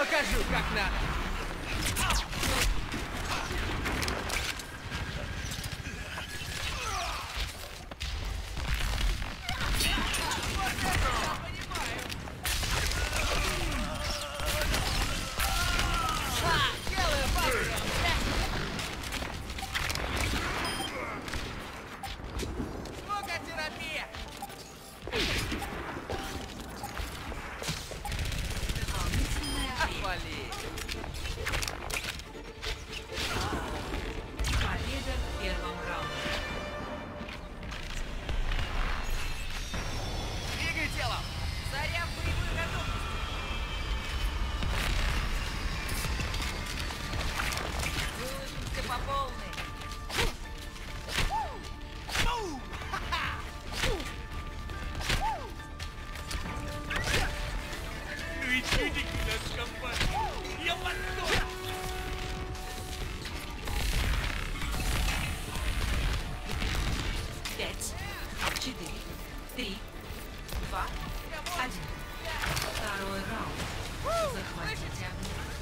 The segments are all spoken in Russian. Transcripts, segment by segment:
Покажу, как надо. Пять, четыре, три, два, один. Второй раунд. Захватите огонь.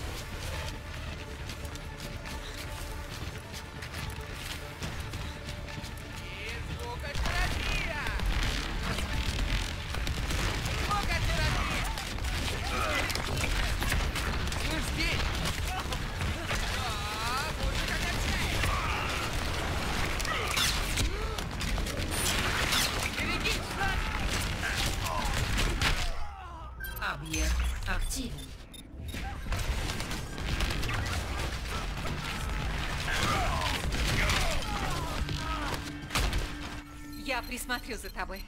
Присмотрю за тобой.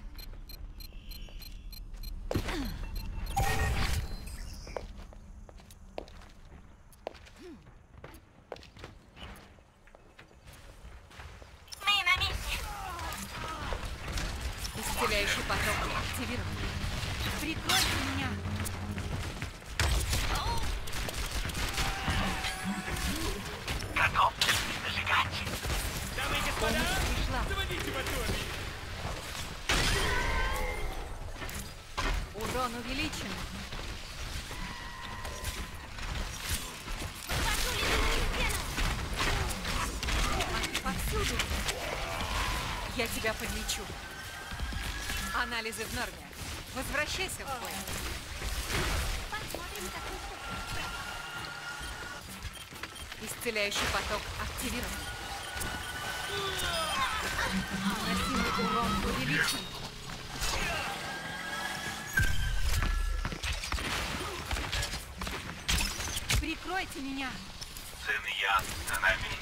Исцеляющий поток активирован. Прикройте меня. Урон увеличен. Повсюду. Я тебя подлечу. Анализы в норме. Возвращайся в бой. Исцеляющий поток активирован. Наносимый урон увеличен. Прикройте меня. Сын Ян на месте.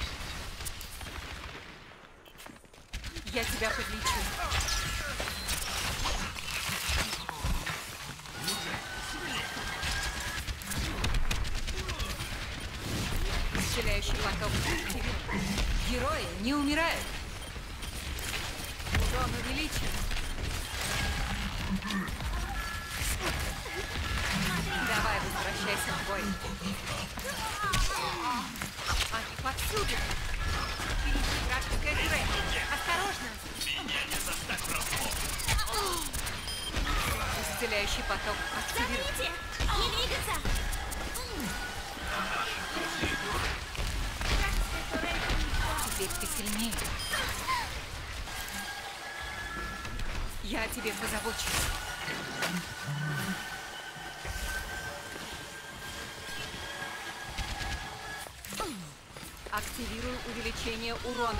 Я тебя подлечу. Исцеляющий поток активирован. Герои не умирают. Урон увеличен. Давай, возвращайся в бой. Они повсюду. Впереди вражеская Грей. Осторожно. Исцеляющий поток активирован. Смотрите! Не двигаться! Теперь ты сильнее. Я о тебе позабочусь. Активирую увеличение урона.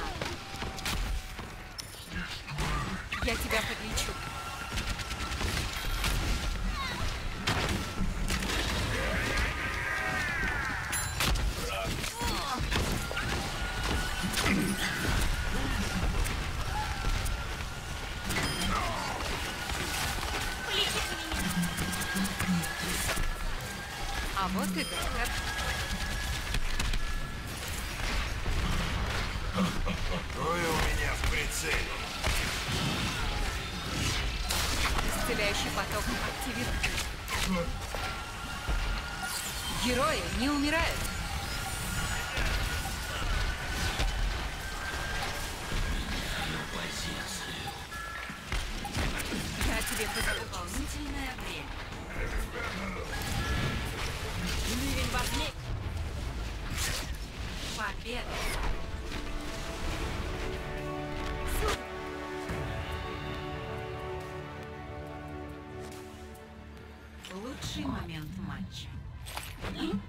Я тебя подлечу. А вот и доктор. Направляющий поток активирован. Герои не умирают. Я тебе буду дополнительное время. Уровень возник. Победа. much.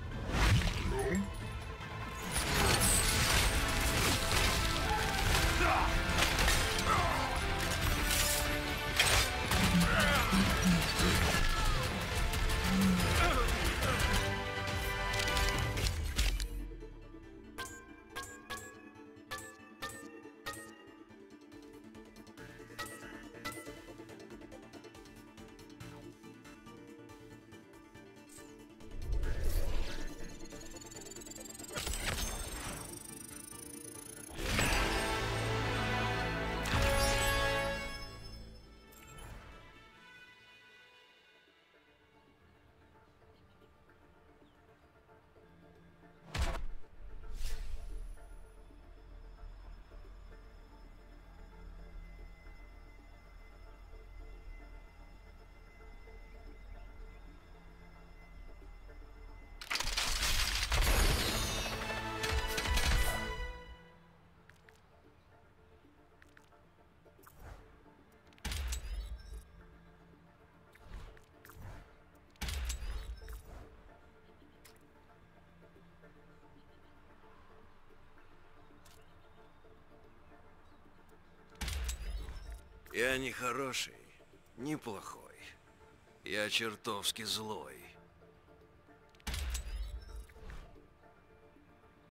Я не хороший, не плохой. Я чертовски злой.